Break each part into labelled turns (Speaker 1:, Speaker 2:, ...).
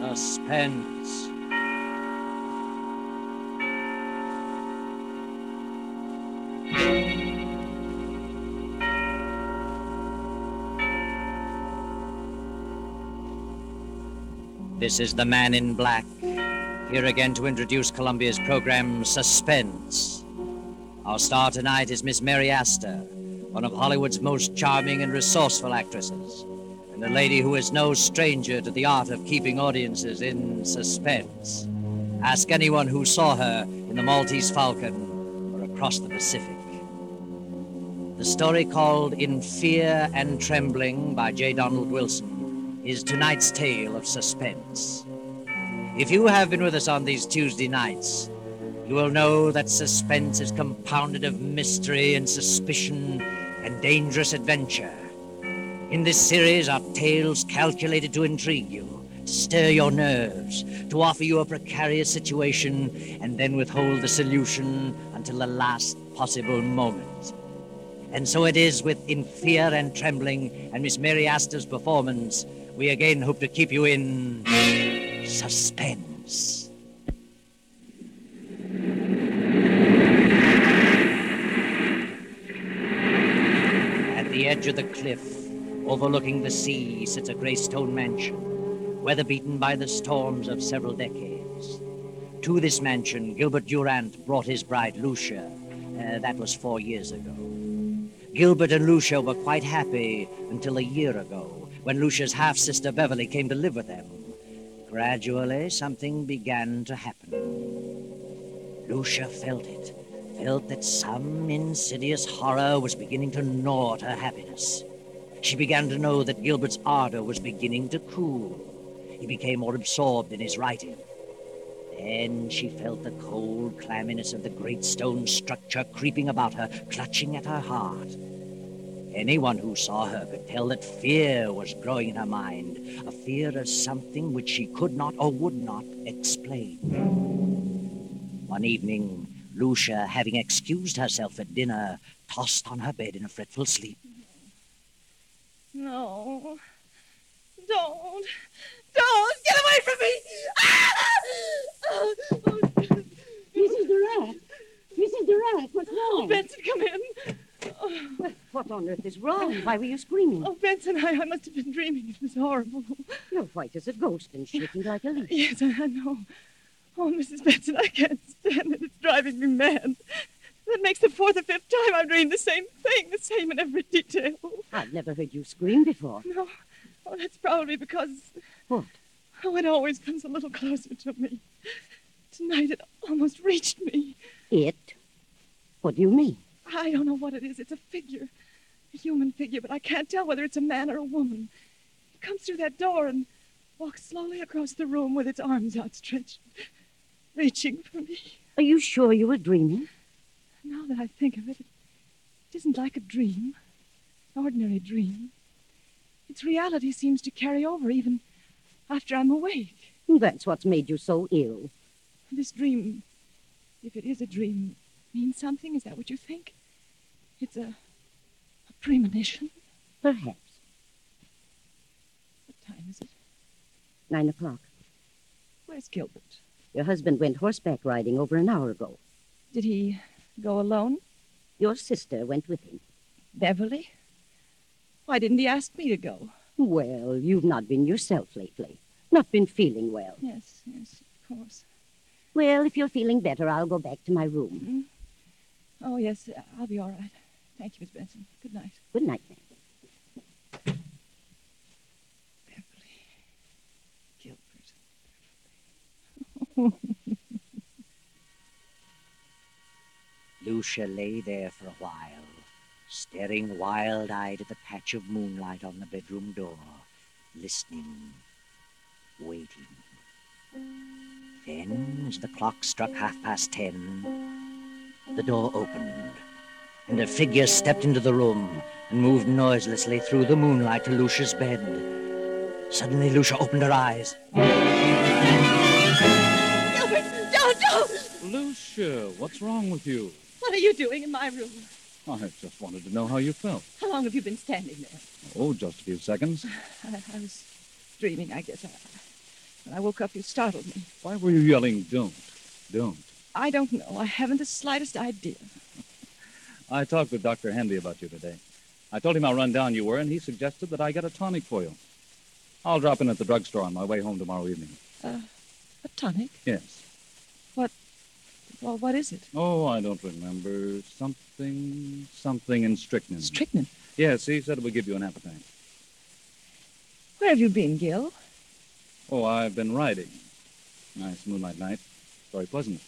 Speaker 1: Suspense. This is the man in black, here again to introduce Columbia's program Suspense. Our star tonight is Miss Mary Astor, one of Hollywood's most charming and resourceful actresses, and a lady who is no stranger to the art of keeping audiences in suspense. Ask anyone who saw her in the Maltese Falcon or across the Pacific. The story called In Fear and Trembling by J. Donald Wilson is tonight's tale of suspense. If you have been with us on these Tuesday nights, you will know that suspense is compounded of mystery and suspicion and dangerous adventure. In this series are tales calculated to intrigue you, to stir your nerves, to offer you a precarious situation, and then withhold the solution until the last possible moment. And so it is with In Fear and Trembling and Miss Mary Astor's performance we again hope to keep you in suspense. At the edge of the cliff, overlooking the sea, sits a gray stone mansion, weather beaten by the storms of several decades. To this mansion, Gilbert Durant brought his bride, Lucia. Uh, that was four years ago. Gilbert and Lucia were quite happy until a year ago when Lucia's half sister Beverly came to live with them. Gradually, something began to happen. Lucia felt it, felt that some insidious horror was beginning to gnaw at her happiness. She began to know that Gilbert's ardor was beginning to cool. He became more absorbed in his writing. Then she felt the cold clamminess of the great stone structure creeping about her, clutching at her heart. Anyone who saw her could tell that fear was growing in her mind, a fear of something which she could not or would not explain. One evening, Lucia, having excused herself at dinner, tossed on her bed in a fretful sleep.
Speaker 2: No. Don't. Don't. Get away from me. Ah! Oh, oh,
Speaker 3: Mrs. Durant. Mrs. Durant, what's
Speaker 2: oh,
Speaker 3: wrong?
Speaker 2: Benson, come in. Oh,
Speaker 3: what on earth is wrong? Why were you screaming?
Speaker 2: oh, Benson, I, I must have been dreaming. It was horrible.
Speaker 3: You're white as a ghost and shaking like a leaf.
Speaker 2: Yes, I, I know. Oh, Mrs. Benson, I can't stand it. It's driving me mad. That makes the fourth or fifth time I've dreamed the same thing, the same in every detail.
Speaker 3: I've never heard you scream before.
Speaker 2: No. Oh, that's probably because
Speaker 3: What?
Speaker 2: oh, it always comes a little closer to me. Tonight it almost reached me.
Speaker 3: It? What do you mean?
Speaker 2: I don't know what it is. It's a figure, a human figure, but I can't tell whether it's a man or a woman. It comes through that door and walks slowly across the room with its arms outstretched, reaching for me.
Speaker 3: Are you sure you were dreaming?
Speaker 2: Now that I think of it, it isn't like a dream, an ordinary dream. Its reality seems to carry over even after I'm awake.
Speaker 3: That's what's made you so ill.
Speaker 2: This dream, if it is a dream, means something. Is that what you think? It's a, a premonition.
Speaker 3: Perhaps.
Speaker 2: What time is it?
Speaker 3: Nine o'clock.
Speaker 2: Where's Gilbert?
Speaker 3: Your husband went horseback riding over an hour ago.
Speaker 2: Did he go alone?
Speaker 3: Your sister went with him.
Speaker 2: Beverly? Why didn't he ask me to go?
Speaker 3: Well, you've not been yourself lately. Not been feeling well.
Speaker 2: Yes, yes, of course.
Speaker 3: Well, if you're feeling better, I'll go back to my room. Mm-hmm.
Speaker 2: Oh, yes, I'll be all right. Thank you, Miss Benson. Good night.
Speaker 3: Good night.
Speaker 2: Beverly. Gilbert.
Speaker 1: Lucia lay there for a while, staring wild eyed at the patch of moonlight on the bedroom door, listening, waiting. Then, as the clock struck half past ten, the door opened, and a figure stepped into the room and moved noiselessly through the moonlight to Lucia's bed. Suddenly, Lucia opened her eyes.
Speaker 2: Gilbert, don't, don't!
Speaker 4: Lucia, what's wrong with you?
Speaker 2: What are you doing in my room?
Speaker 4: I just wanted to know how you felt.
Speaker 2: How long have you been standing there?
Speaker 4: Oh, just a few seconds.
Speaker 2: I, I was dreaming, I guess. I, When I woke up, you startled me.
Speaker 4: Why were you yelling, don't, don't?
Speaker 2: I don't know. I haven't the slightest idea.
Speaker 4: I talked with Dr. Hanby about you today. I told him how run down you were, and he suggested that I get a tonic for you. I'll drop in at the drugstore on my way home tomorrow evening.
Speaker 2: Uh, a tonic?
Speaker 4: Yes.
Speaker 2: Well, what is it?
Speaker 4: Oh, I don't remember. Something, something in strychnine.
Speaker 2: Strychnine.
Speaker 4: Yes, he said it would give you an appetite.
Speaker 2: Where have you been, Gil?
Speaker 4: Oh, I've been riding. Nice moonlight night. Very pleasant.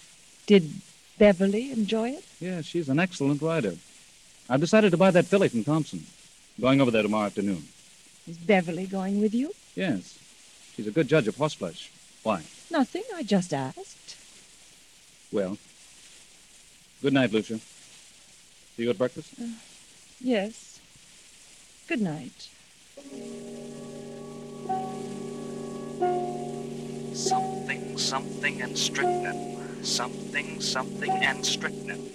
Speaker 2: Did Beverly enjoy it?
Speaker 4: Yes, she's an excellent rider. I've decided to buy that filly from Thompson. Going over there tomorrow afternoon.
Speaker 2: Is Beverly going with you?
Speaker 4: Yes. She's a good judge of horseflesh. Why?
Speaker 2: Nothing. I just asked.
Speaker 4: Well. Good night, Lucia. See you at breakfast?
Speaker 2: Uh, yes. Good night.
Speaker 5: Something, something, and strychnine. Something, something, and strychnine.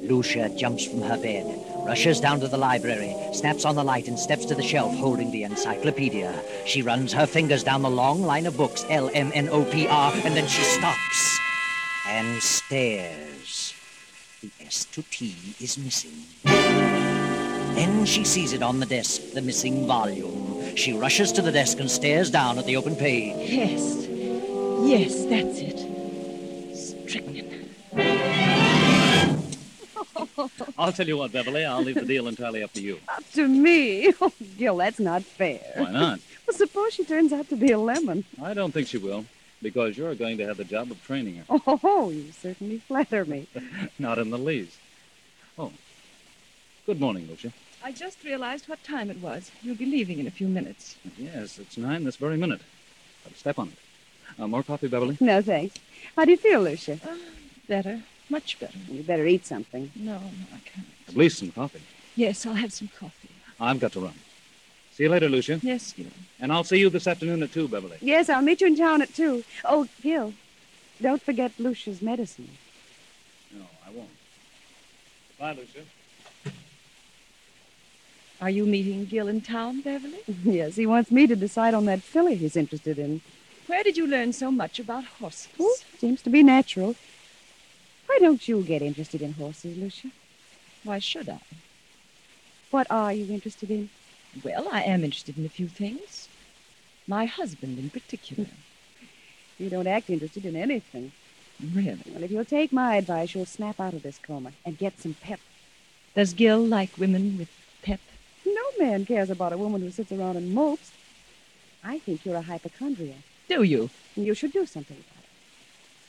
Speaker 1: Lucia jumps from her bed, rushes down to the library, snaps on the light, and steps to the shelf holding the encyclopedia. She runs her fingers down the long line of books, L M N O P R, and then she stops and stares. The S to T is missing. Then she sees it on the desk, the missing volume. She rushes to the desk and stares down at the open page.
Speaker 2: Yes. Yes, that's it. Strychnine.
Speaker 4: I'll tell you what, Beverly. I'll leave the deal entirely up to you.
Speaker 3: Up to me? Oh, Gil, that's not fair.
Speaker 4: Why not?
Speaker 3: Well, suppose she turns out to be a lemon.
Speaker 4: I don't think she will, because you're going to have the job of training her.
Speaker 3: Oh, you certainly flatter me.
Speaker 4: Not in the least. Oh. Good morning, Lucia.
Speaker 2: I just realized what time it was. You'll be leaving in a few minutes.
Speaker 4: Yes, it's nine this very minute. Got to step on it. Uh, more coffee, Beverly?
Speaker 3: No, thanks. How do you feel, Lucia?
Speaker 2: Better. Much better.
Speaker 3: You better eat something.
Speaker 2: No, no, I can't.
Speaker 4: At least some coffee.
Speaker 2: Yes, I'll have some coffee.
Speaker 4: I've got to run. See you later, Lucia.
Speaker 2: Yes, Gil.
Speaker 4: And I'll see you this afternoon at 2, Beverly.
Speaker 3: Yes, I'll meet you in town at two. Oh, Gil, don't forget Lucia's medicine.
Speaker 4: No, I won't. Bye, Lucia.
Speaker 2: Are you meeting Gil in town, Beverly?
Speaker 3: yes, he wants me to decide on that filly he's interested in.
Speaker 2: Where did you learn so much about horses?
Speaker 3: Oh, seems to be natural. Why don't you get interested in horses, Lucia?
Speaker 2: Why should I?
Speaker 3: What are you interested in?
Speaker 2: Well, I am interested in a few things. My husband in particular.
Speaker 3: You don't act interested in anything.
Speaker 2: really?
Speaker 3: Well, if you'll take my advice, you'll snap out of this coma and get some pep.
Speaker 2: Does Gil like women with pep?
Speaker 3: No man cares about a woman who sits around and mopes. I think you're a hypochondriac,
Speaker 2: Do you?
Speaker 3: you should do something about it.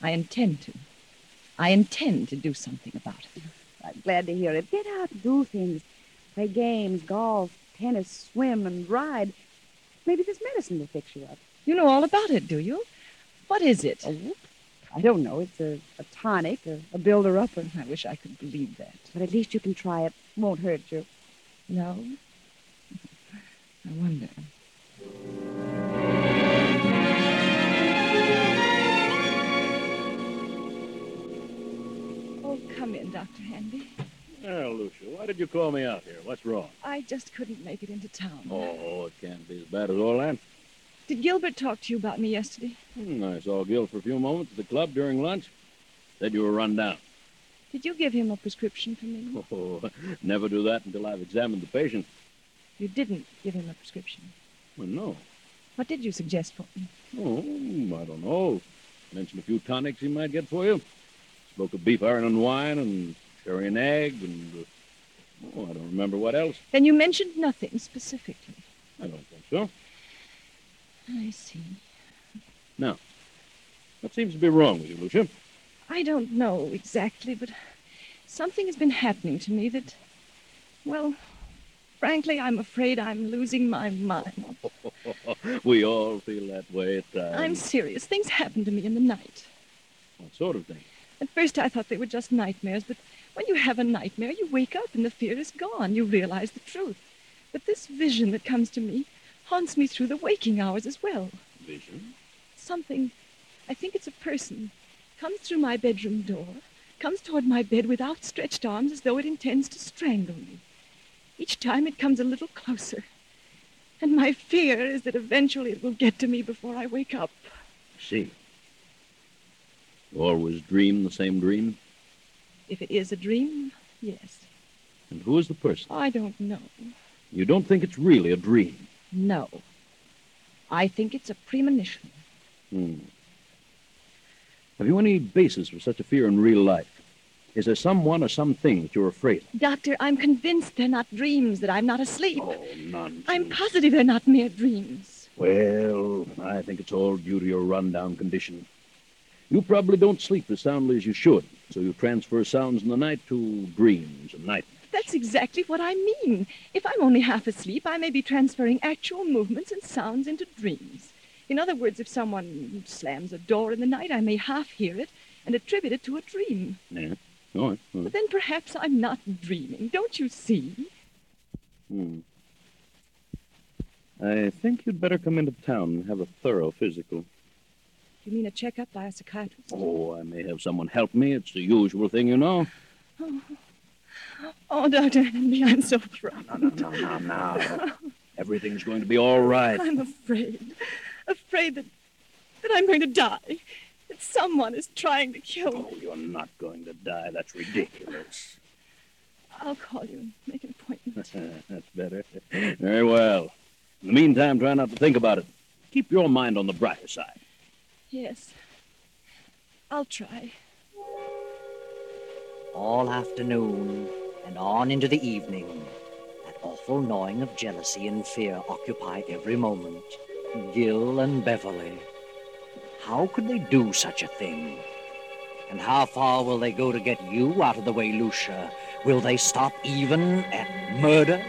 Speaker 2: I intend to. I intend to do something about it.
Speaker 3: I'm glad to hear it. Get out and do things. Play games, golf, tennis, swim, and ride. Maybe this medicine will fix you up.
Speaker 2: You know all about it, do you? What is it?
Speaker 3: Oh, I don't know. It's a, a tonic, a, a builder-upper.
Speaker 2: I wish I could believe that.
Speaker 3: But at least you can try it. Won't hurt you.
Speaker 2: No? I wonder. Oh, come in, Dr. Hanby.
Speaker 6: Well, Lucia, why did you call me out here? What's wrong?
Speaker 2: I just couldn't make it into town.
Speaker 6: Oh, it can't be as bad as all that.
Speaker 2: Did Gilbert talk to you about me yesterday?
Speaker 6: Hmm, I saw Gil for a few moments at the club during lunch. Said you were run down.
Speaker 2: Did you give him a prescription for me?
Speaker 6: Oh, never do that until I've examined the patient.
Speaker 2: You didn't give him a prescription.
Speaker 6: Well, no.
Speaker 2: What did you suggest for me?
Speaker 6: Oh, I don't know. Mentioned a few tonics he might get for you. Spoke of beef iron and wine and sherry and egg and... Uh, oh, I don't remember what else.
Speaker 2: Then you mentioned nothing specifically.
Speaker 6: I don't think so.
Speaker 2: I see.
Speaker 6: Now, what seems to be wrong with you, Lucia?
Speaker 2: I don't know exactly, but something has been happening to me that, well, frankly, I'm afraid I'm losing my mind.
Speaker 6: we all feel that way at times.
Speaker 2: I'm serious. Things happen to me in the night.
Speaker 6: What sort of thing?
Speaker 2: At first, I thought they were just nightmares, but when you have a nightmare, you wake up and the fear is gone. You realize the truth. But this vision that comes to me haunts me through the waking hours as well.
Speaker 6: Vision?
Speaker 2: Something, I think it's a person, comes through my bedroom door, comes toward my bed with outstretched arms as though it intends to strangle me. Each time it comes a little closer. And my fear is that eventually it will get to me before I wake up.
Speaker 6: see. You always dream the same dream?
Speaker 2: If it is a dream, yes.
Speaker 6: And who is the person?
Speaker 2: I don't know.
Speaker 6: You don't think it's really a dream?
Speaker 2: No. I think it's a premonition.
Speaker 6: Hmm. Have you any basis for such a fear in real life? Is there someone or something that you're afraid of?
Speaker 2: Doctor, I'm convinced they're not dreams, that I'm not asleep.
Speaker 6: Oh, nonsense.
Speaker 2: I'm positive they're not mere dreams.
Speaker 6: Well, I think it's all due to your rundown condition. You probably don't sleep as soundly as you should, so you transfer sounds in the night to dreams and nightmares.
Speaker 2: That's exactly what I mean. If I'm only half asleep, I may be transferring actual movements and sounds into dreams. In other words, if someone slams a door in the night, I may half hear it and attribute it to a dream.
Speaker 6: Yeah. All right. all right.
Speaker 2: But then perhaps I'm not dreaming. Don't you see?
Speaker 6: Hmm. I think you'd better come into town and have a thorough physical.
Speaker 2: You mean a checkup by a psychiatrist?
Speaker 6: Oh, I may have someone help me. It's the usual thing, you know.
Speaker 2: Oh, oh Dr. Henry, I'm so frightened.
Speaker 6: No, No, no, no, no. Everything's going to be all right.
Speaker 2: I'm afraid. Afraid that, that I'm going to die. That someone is trying to kill me.
Speaker 6: Oh, you're not going to die. That's ridiculous.
Speaker 2: I'll call you and make an appointment.
Speaker 6: That's better. Very well. In the meantime, try not to think about it. Keep your mind on the brighter side.
Speaker 2: Yes. I'll try.
Speaker 1: All afternoon and on into the evening, that awful gnawing of jealousy and fear occupy every moment. Gil and Beverly. How could they do such a thing? And how far will they go to get you out of the way, Lucia? Will they stop even at murder?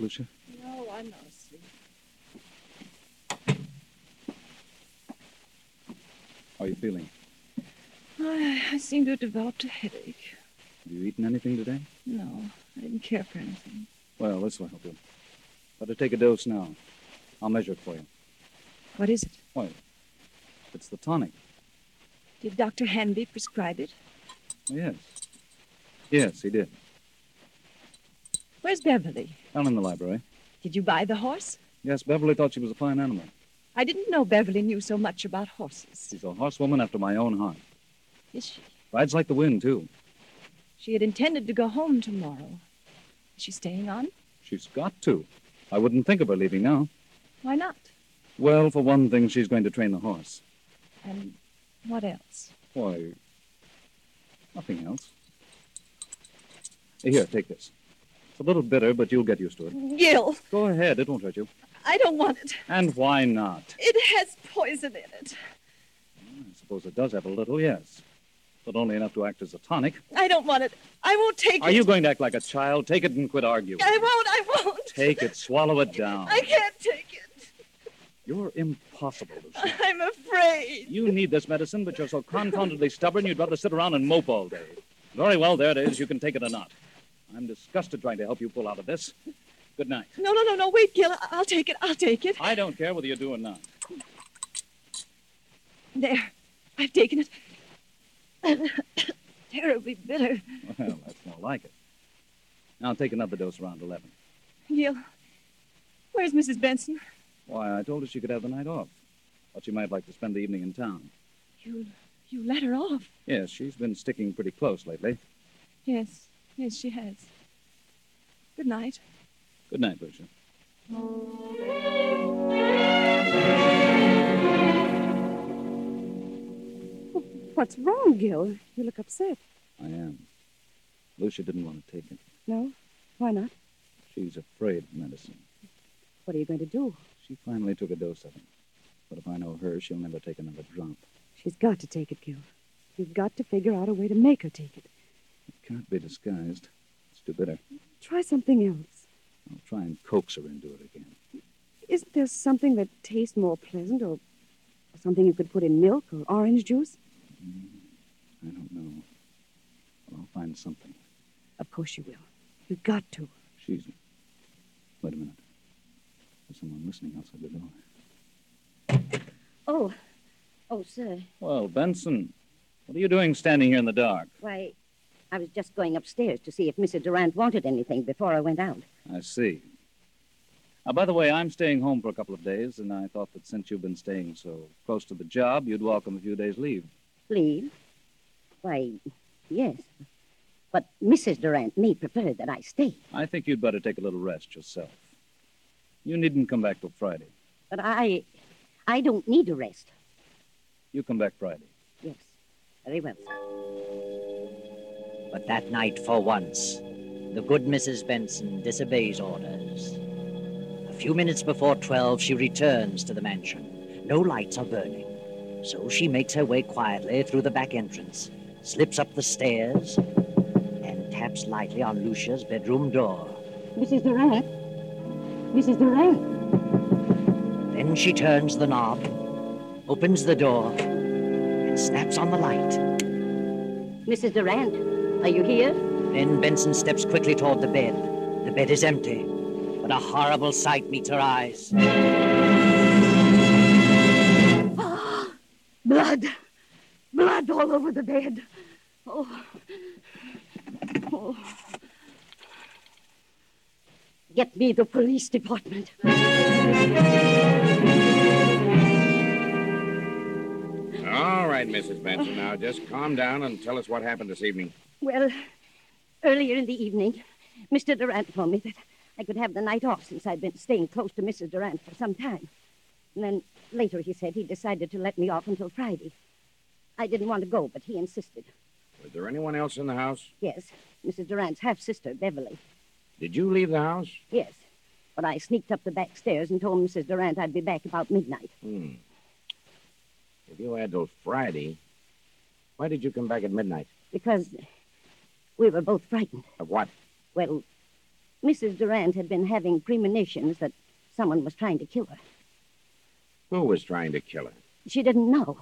Speaker 4: Lucia?
Speaker 2: No, I'm not asleep.
Speaker 4: How are you feeling?
Speaker 2: I, I seem to have developed a headache.
Speaker 4: Have you eaten anything today?
Speaker 2: No, I didn't care for anything.
Speaker 4: Well, this will help you. Better take a dose now. I'll measure it for you.
Speaker 2: What is it?
Speaker 4: Why, it's the tonic.
Speaker 2: Did Dr. Hanby prescribe it?
Speaker 4: Yes. Yes, he did.
Speaker 2: Where's Beverly?
Speaker 4: Down in the library.
Speaker 2: Did you buy the horse?
Speaker 4: Yes, Beverly thought she was a fine animal.
Speaker 2: I didn't know Beverly knew so much about horses.
Speaker 4: She's a horsewoman after my own heart.
Speaker 2: Is she?
Speaker 4: Rides like the wind, too.
Speaker 2: She had intended to go home tomorrow. Is she staying on?
Speaker 4: She's got to. I wouldn't think of her leaving now.
Speaker 2: Why not?
Speaker 4: Well, for one thing, she's going to train the horse.
Speaker 2: And what else?
Speaker 4: Why, nothing else. Here, take this. A little bitter, but you'll get used to it.
Speaker 2: Gil,
Speaker 4: Go ahead, it won't hurt you.
Speaker 2: I don't want it.
Speaker 4: And why not?
Speaker 2: It has poison in it.
Speaker 4: I suppose it does have a little, yes. But only enough to act as a tonic.
Speaker 2: I don't want it. I won't take it.
Speaker 4: Are
Speaker 2: it.
Speaker 4: you going to act like a child? Take it and quit arguing.
Speaker 2: I won't. I won't.
Speaker 4: Take it, swallow it down.
Speaker 2: I can't take it.
Speaker 4: You're impossible, Lucy.
Speaker 2: I'm afraid.
Speaker 4: You need this medicine, but you're so confoundedly stubborn you'd rather sit around and mope all day. Very well, there it is. You can take it or not. I'm disgusted trying to help you pull out of this. Good night.
Speaker 2: No, no, no, no. Wait, Gil. I'll take it. I'll take it.
Speaker 4: I don't care whether you do or not.
Speaker 2: There. I've taken it. Terribly bitter.
Speaker 4: Well, that's more like it. Now take another dose around 11.
Speaker 2: Gil, where's Mrs. Benson?
Speaker 4: Why, I told her she could have the night off. Thought she might like to spend the evening in town.
Speaker 2: You, you let her off.
Speaker 4: Yes, she's been sticking pretty close lately.
Speaker 2: Yes, yes, she has. Good night.
Speaker 4: Good night, Lucia.
Speaker 3: What's wrong, Gil? You look upset.
Speaker 4: I am. Lucia didn't want to take it.
Speaker 3: No? Why not?
Speaker 4: She's afraid of medicine.
Speaker 3: What are you going to do?
Speaker 4: She finally took a dose of it. But if I know her, she'll never take another drop.
Speaker 3: She's got to take it, Gil. You've got to figure out a way to make her take it.
Speaker 4: It can't be disguised. It's too bitter.
Speaker 3: Try something else.
Speaker 4: I'll try and coax her into it again.
Speaker 3: Isn't there something that tastes more pleasant or, or something you could put in milk or orange juice?
Speaker 4: Mm, I don't know. But I'll find something.
Speaker 3: Of course you will. You've got to.
Speaker 4: She's. Wait a minute. There's someone listening outside the door.
Speaker 3: Oh. Oh, sir.
Speaker 4: Well, Benson, What are you doing standing here in the dark?
Speaker 7: Why, I was just going upstairs to see if Mrs. Durant wanted anything before I went out.
Speaker 4: I see. Now, by the way, I'm staying home for a couple of days, and I thought that since you've been staying so close to the job, you'd welcome a few days' leave.
Speaker 7: Leave? Why, yes. But Mrs. Durant may prefer that I stay.
Speaker 4: I think you'd better take a little rest yourself. You needn't come back till Friday.
Speaker 7: But I. I don't need a rest.
Speaker 4: You come back Friday.
Speaker 7: Yes. Very well, sir.
Speaker 1: But that night, for once, the good Mrs. Benson disobeys orders. A few minutes before 12, she returns to the mansion. No lights are burning. So she makes her way quietly through the back entrance, slips up the stairs, and taps lightly on Lucia's bedroom door.
Speaker 7: Mrs. Durant? Mrs. Durant?
Speaker 1: Then she turns the knob, opens the door, and snaps on the light.
Speaker 7: Mrs. Durant, are you here?
Speaker 1: Then Benson steps quickly toward the bed. The bed is empty, but a horrible sight meets her eyes.
Speaker 7: Blood. Blood all over the bed. Oh. Oh. Get me the police department.
Speaker 8: All right, Mrs. Benson. Now just calm down and tell us what happened this evening.
Speaker 7: Well, earlier in the evening, Mr. Durant told me that I could have the night off since I'd been staying close to Mrs. Durant for some time. And then later he said he decided to let me off until Friday. I didn't want to go, but he insisted.
Speaker 8: Was there anyone else in the house?
Speaker 7: Yes, Mrs. Durant's half sister, Beverly.
Speaker 8: Did you leave the house?
Speaker 7: Yes. But I sneaked up the back stairs and told Mrs. Durant I'd be back about midnight.
Speaker 8: Hmm. If you had till Friday, why did you come back at midnight?
Speaker 7: Because we were both frightened.
Speaker 8: Of what?
Speaker 7: Well, Mrs. Durant had been having premonitions that someone was trying to kill her.
Speaker 8: Who was trying to kill her?
Speaker 7: She didn't know,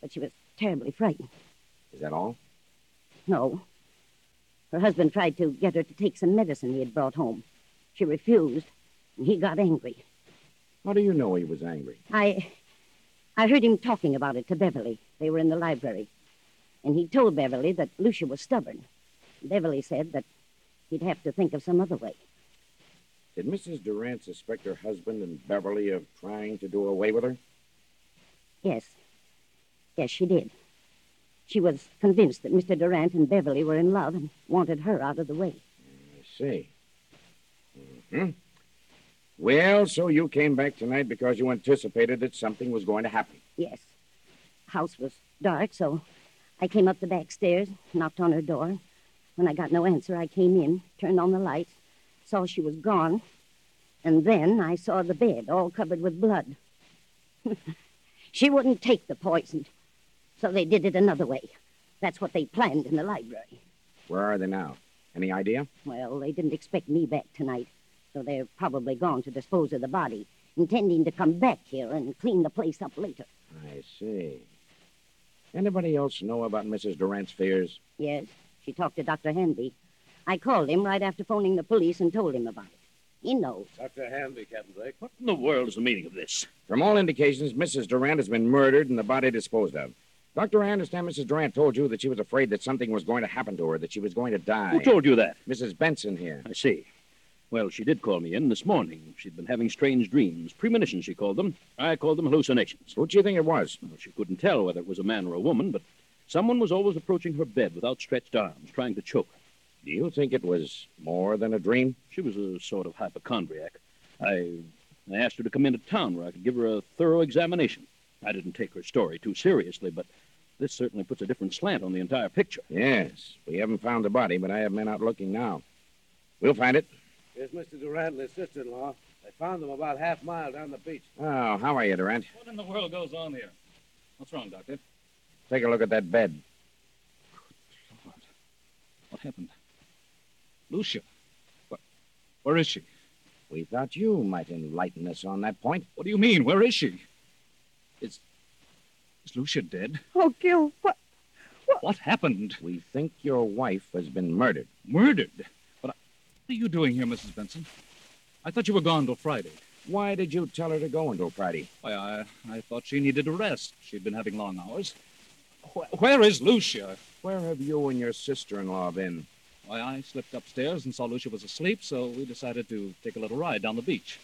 Speaker 7: but she was terribly frightened.
Speaker 8: Is that all?
Speaker 7: No. Her husband tried to get her to take some medicine he had brought home. She refused, and he got angry.
Speaker 8: How do you know he was angry?
Speaker 7: I I heard him talking about it to Beverly. They were in the library. And he told Beverly that Lucia was stubborn. Beverly said that he'd have to think of some other way.
Speaker 8: Did Mrs. Durant suspect her husband and Beverly of trying to do away with her?
Speaker 7: Yes. Yes, she did. She was convinced that Mr. Durant and Beverly were in love and wanted her out of the way.
Speaker 8: I see. hmm Well, so you came back tonight because you anticipated that something was going to happen.
Speaker 7: Yes. House was dark, so I came up the back stairs, knocked on her door. When I got no answer, I came in, turned on the lights, saw she was gone, and then I saw the bed all covered with blood. she wouldn't take the poison, so they did it another way. That's what they planned in the library.
Speaker 8: Where are they now? Any idea?
Speaker 7: Well, they didn't expect me back tonight, so they're probably gone to dispose of the body, intending to come back here and clean the place up later.
Speaker 8: I see. Anybody else know about Mrs. Durant's fears?
Speaker 7: Yes, she talked to Dr. Hanby. I called him right after phoning the police and told him about it. He knows.
Speaker 6: Dr. Hanby, Captain Blake.
Speaker 9: What in the world is the meaning of this?
Speaker 8: From all indications, Mrs. Durant has been murdered and the body disposed of. Doctor, I understand Mrs. Durant told you that she was afraid that something was going to happen to her, that she was going to die.
Speaker 9: Who told you that?
Speaker 8: Mrs. Benson here.
Speaker 9: I see. Well, she did call me in this morning. She'd been having strange dreams. Premonitions, she called them. I called them hallucinations.
Speaker 8: What do you think it was?
Speaker 9: Well, she couldn't tell whether it was a man or a woman, but someone was always approaching her bed with outstretched arms, trying to choke her.
Speaker 8: Do you think it was more than a dream?
Speaker 9: She was a sort of hypochondriac. I, I asked her to come into town where I could give her a thorough examination. I didn't take her story too seriously, but this certainly puts a different slant on the entire picture.
Speaker 8: Yes. We haven't found the body, but I have men out looking now. We'll find it.
Speaker 10: Here's Mr. Durant and his sister-in-law. They found them about half mile down the beach.
Speaker 8: Oh, how are you, Durant?
Speaker 4: What in the world goes on here? What's wrong, Doctor?
Speaker 8: Take a look at that bed.
Speaker 4: Good Lord. What happened? Lucia. What? Where is she?
Speaker 8: We thought you might enlighten us on that point.
Speaker 4: What do you mean? Where is she? Is. Is Lucia dead?
Speaker 2: Oh, Gil, what?
Speaker 4: What happened?
Speaker 8: We think your wife has been murdered.
Speaker 4: Murdered? But I... what are you doing here, Mrs. Benson? I thought you were gone till Friday.
Speaker 8: Why did you tell her to go until Friday?
Speaker 4: Why, I, I thought she needed a rest. She'd been having long hours. Wh- where is Lucia?
Speaker 8: Where have you and your sister-in-law been?
Speaker 4: Why, I slipped upstairs and saw Lucia was asleep, so we decided to take a little ride down the beach.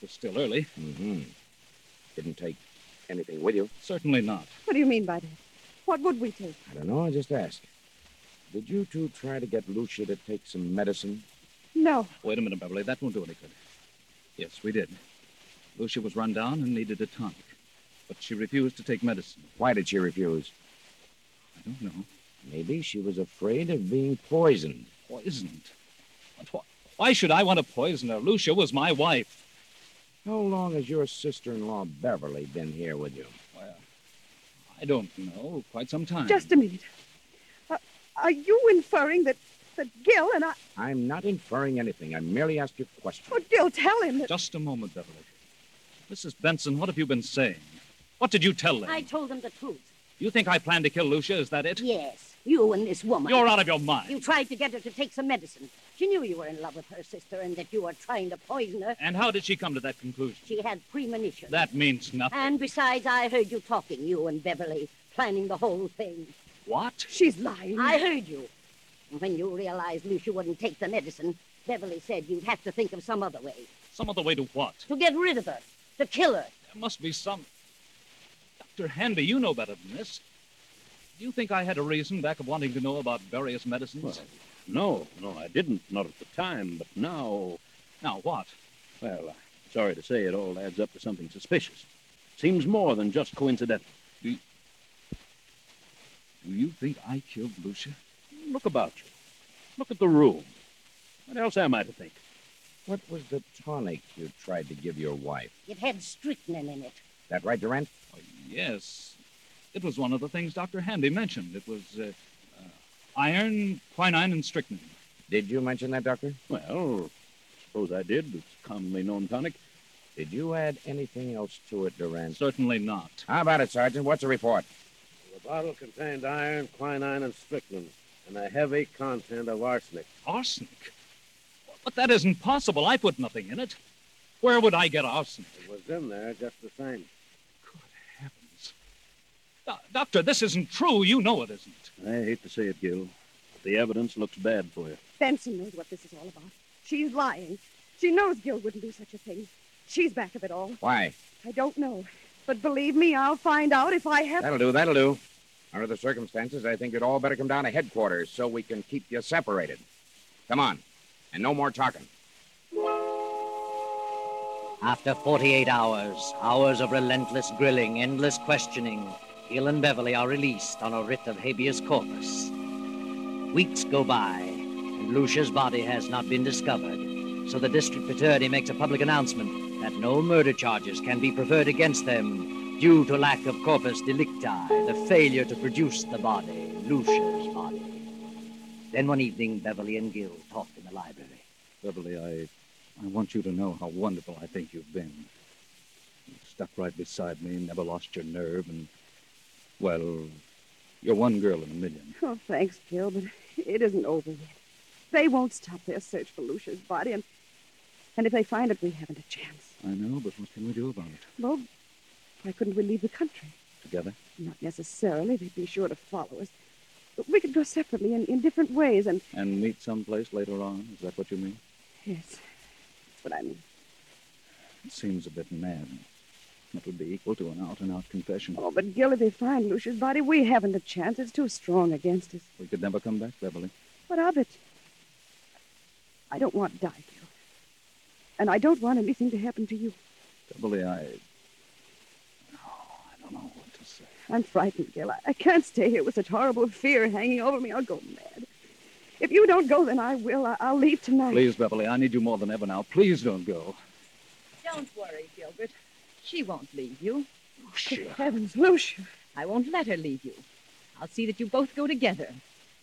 Speaker 4: It was still early.
Speaker 8: Mm-hmm. Didn't take anything with you?
Speaker 4: Certainly not.
Speaker 3: What do you mean by that? What would we take?
Speaker 8: I don't know. I just asked. Did you two try to get Lucia to take some medicine?
Speaker 3: No.
Speaker 4: Wait a minute, Beverly. That won't do any good. Yes, we did. Lucia was run down and needed a tonic, but she refused to take medicine.
Speaker 8: Why did she refuse?
Speaker 4: I don't know.
Speaker 8: Maybe she was afraid of being poisoned.
Speaker 4: Poisoned? Why should I want to poison her? Lucia was my wife.
Speaker 8: How long has your sister-in-law Beverly been here with you?
Speaker 4: Well, I don't know. Quite some time.
Speaker 3: Just a minute. Uh, are you inferring that, that Gil and I...
Speaker 8: I'm not inferring anything. I merely asked you a question.
Speaker 3: Oh, Gil, tell him that...
Speaker 4: Just a moment, Beverly. Mrs. Benson, what have you been saying? What did you tell them?
Speaker 7: I told them the truth.
Speaker 4: You think I planned to kill Lucia? Is that it?
Speaker 7: Yes, you and this woman.
Speaker 4: You're out of your mind.
Speaker 7: You tried to get her to take some medicine. She knew you were in love with her sister and that you were trying to poison her.
Speaker 4: And how did she come to that conclusion?
Speaker 7: She had premonition.
Speaker 4: That means nothing.
Speaker 7: And besides, I heard you talking, you and Beverly, planning the whole thing.
Speaker 4: What?
Speaker 3: She's lying.
Speaker 7: I heard you. And when you realized Lucia wouldn't take the medicine, Beverly said you'd have to think of some other way.
Speaker 4: Some other way to what?
Speaker 7: To get rid of her. To kill her.
Speaker 4: There must be some. Dr. Hanby, you know better than this. Do you think I had a reason back of wanting to know about various medicines?
Speaker 6: Well, no, no, I didn't. Not at the time, but now.
Speaker 4: Now what?
Speaker 6: Well, I'm sorry to say it all adds up to something suspicious. Seems more than just coincidental.
Speaker 4: Do you think I killed Lucia?
Speaker 6: Look about you. Look at the room. What else am I to think?
Speaker 8: What was the tonic you tried to give your wife?
Speaker 7: It had strychnine in it.
Speaker 8: That right, Durant?
Speaker 4: Yes. It was one of the things Dr. Hanby mentioned. It was uh, uh, iron, quinine, and strychnine.
Speaker 8: Did you mention that, Doctor?
Speaker 6: Well, I suppose I did. It's a commonly known tonic.
Speaker 8: Did you add anything else to it, Durant?
Speaker 4: Certainly not.
Speaker 8: How about it, Sergeant? What's the report?
Speaker 10: The bottle contained iron, quinine, and strychnine, and a heavy content of arsenic.
Speaker 4: Arsenic? But that isn't possible. I put nothing in it. Where would I get arsenic?
Speaker 10: It was in there just the same.
Speaker 4: Heavens. Do- doctor, this isn't true. You know it isn't.
Speaker 6: I hate to say it, Gil, but the evidence looks bad for you.
Speaker 3: Benson knows what this is all about. She's lying. She knows Gil wouldn't do such a thing. She's back of it all.
Speaker 8: Why?
Speaker 3: I don't know. But believe me, I'll find out if I have...
Speaker 8: That'll do, that'll do. Under the circumstances, I think you'd all better come down to headquarters so we can keep you separated. Come on. And no more talking.
Speaker 1: After 48 hours, hours of relentless grilling, endless questioning, Gil and Beverly are released on a writ of habeas corpus. Weeks go by, and Lucia's body has not been discovered, so the district attorney makes a public announcement that no murder charges can be preferred against them due to lack of corpus delicti, the failure to produce the body, Lucia's body. Then one evening, Beverly and Gil talk in the library.
Speaker 4: Beverly, I, I want you to know how wonderful I think you've been. You stuck right beside me, never lost your nerve, and, well, you're one girl in a million.
Speaker 3: Oh, thanks, Gil, but it isn't over yet. They won't stop their search for Lucia's body, and, and if they find it, we haven't a chance.
Speaker 4: I know, but what can we do about it?
Speaker 3: Well, why couldn't we leave the country?
Speaker 4: Together?
Speaker 3: Not necessarily. They'd be sure to follow us. But we could go separately in, in different ways, and...
Speaker 4: And meet someplace later on? Is that what you mean?
Speaker 3: Yes, that's what I mean.
Speaker 4: It seems a bit mad. It would be equal to an out-and-out confession.
Speaker 3: Oh, but Gil, if they find Lucia's body, we haven't a chance. It's too strong against us.
Speaker 4: We could never come back, Beverly.
Speaker 3: What of it? I don't want to die, Gil. And I don't want anything to happen to you.
Speaker 4: Beverly, I... Oh, I don't know what to say.
Speaker 3: I'm frightened, Gil. I, I can't stay here with such horrible fear hanging over me. I'll go mad. If you don't go, then I will. I, I'll leave tonight.
Speaker 4: Please, Beverly, I need you more than ever now. Please don't go.
Speaker 2: Don't worry, Gilbert. She won't leave you.
Speaker 3: Oh, Good heavens, Lucia.
Speaker 2: I won't let her leave you. I'll see that you both go together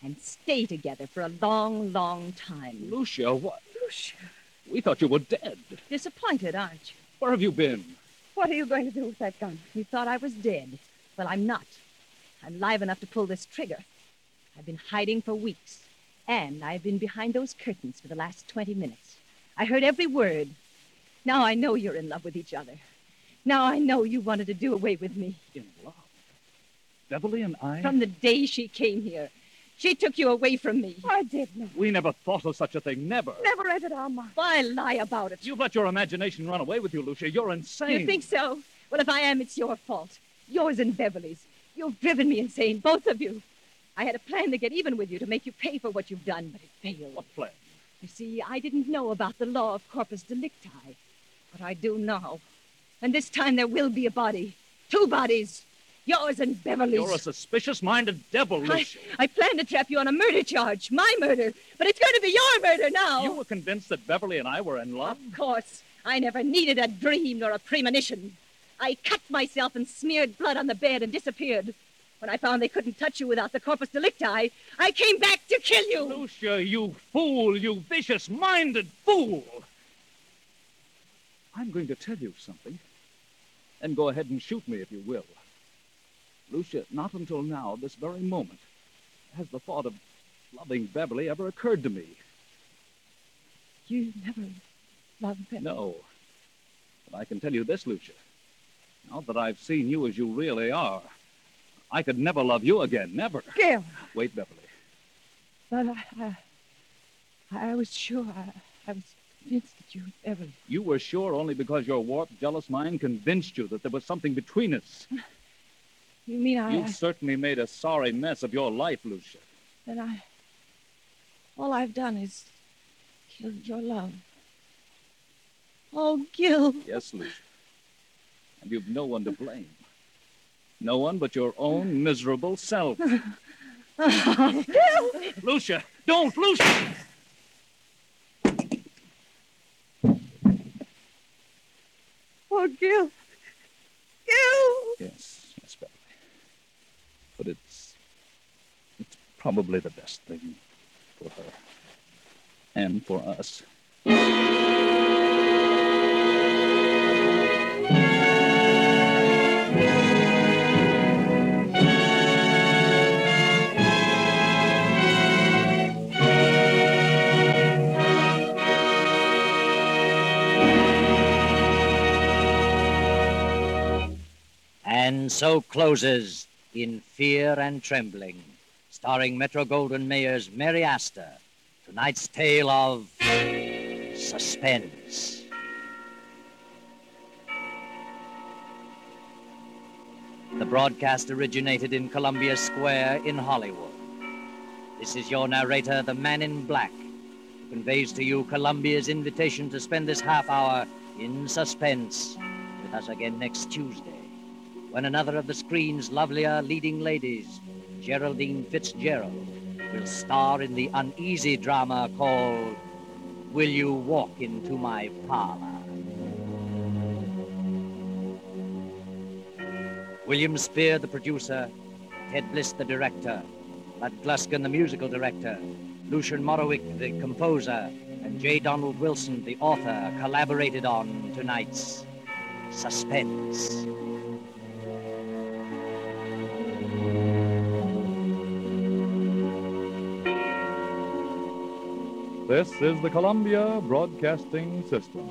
Speaker 2: and stay together for a long, long time.
Speaker 4: Lucia, what?
Speaker 3: Lucia.
Speaker 4: We thought you were dead.
Speaker 2: Disappointed, aren't you?
Speaker 4: Where have you been?
Speaker 3: What are you going to do with that gun?
Speaker 2: You thought I was dead. Well, I'm not. I'm live enough to pull this trigger. I've been hiding for weeks, and I've been behind those curtains for the last 20 minutes. I heard every word. Now I know you're in love with each other. Now I know you wanted to do away with me.
Speaker 4: In love? Beverly and I?
Speaker 2: From the day she came here. She took you away from me.
Speaker 3: I did not.
Speaker 4: We never thought of such a thing. Never.
Speaker 3: Never entered our mind.
Speaker 2: Why lie about it?
Speaker 4: You've let your imagination run away with you, Lucia. You're insane.
Speaker 2: You think so? Well, if I am, it's your fault. Yours and Beverly's. You've driven me insane, both of you. I had a plan to get even with you, to make you pay for what you've done, but it failed.
Speaker 4: What plan?
Speaker 2: You see, I didn't know about the law of corpus delicti, but I do now. And this time there will be a body. Two bodies. Yours and Beverly's.
Speaker 4: You're a suspicious-minded devil,
Speaker 2: I,
Speaker 4: Lucia.
Speaker 2: I planned to trap you on a murder charge, my murder, but it's going to be your murder now.
Speaker 4: You were convinced that Beverly and I were in love?
Speaker 2: Of course. I never needed a dream nor a premonition. I cut myself and smeared blood on the bed and disappeared. When I found they couldn't touch you without the corpus delicti, I came back to kill you.
Speaker 4: Lucia, you fool, you vicious-minded fool. I'm going to tell you something. And go ahead and shoot me if you will. Lucia, not until now, this very moment, has the thought of loving Beverly ever occurred to me.
Speaker 11: You never loved Beverly.
Speaker 4: No. But I can tell you this, Lucia. Now that I've seen you as you really are, I could never love you again. Never.
Speaker 11: Gil.
Speaker 4: Wait, Beverly.
Speaker 11: But I, I, I was sure. I, I was you
Speaker 4: were sure only because your warped, jealous mind convinced you that there was something between us.
Speaker 11: You mean I?
Speaker 4: You've certainly made a sorry mess of your life, Lucia.
Speaker 11: Then I. All I've done is killed your love. Oh, Gil.
Speaker 4: Yes, Lucia. And you've no one to blame. No one but your own miserable self. Oh, Lucia, don't, Lucia!
Speaker 11: Gil. Gil.
Speaker 4: Yes, yes, Beverly. But it's. It's probably the best thing for her. And for us.
Speaker 1: So closes In Fear and Trembling, starring Metro-Goldwyn-Mayer's Mary Astor, tonight's tale of suspense. The broadcast originated in Columbia Square in Hollywood. This is your narrator, the man in black, who conveys to you Columbia's invitation to spend this half hour in suspense with us again next Tuesday when another of the screen's lovelier leading ladies, Geraldine Fitzgerald, will star in the uneasy drama called Will You Walk Into My Parlor? William Spier, the producer, Ted Bliss, the director, Lud Gluskin, the musical director, Lucien Moraweck, the composer, and J. Donald Wilson, the author, collaborated on tonight's Suspense.
Speaker 12: This is the Columbia Broadcasting System.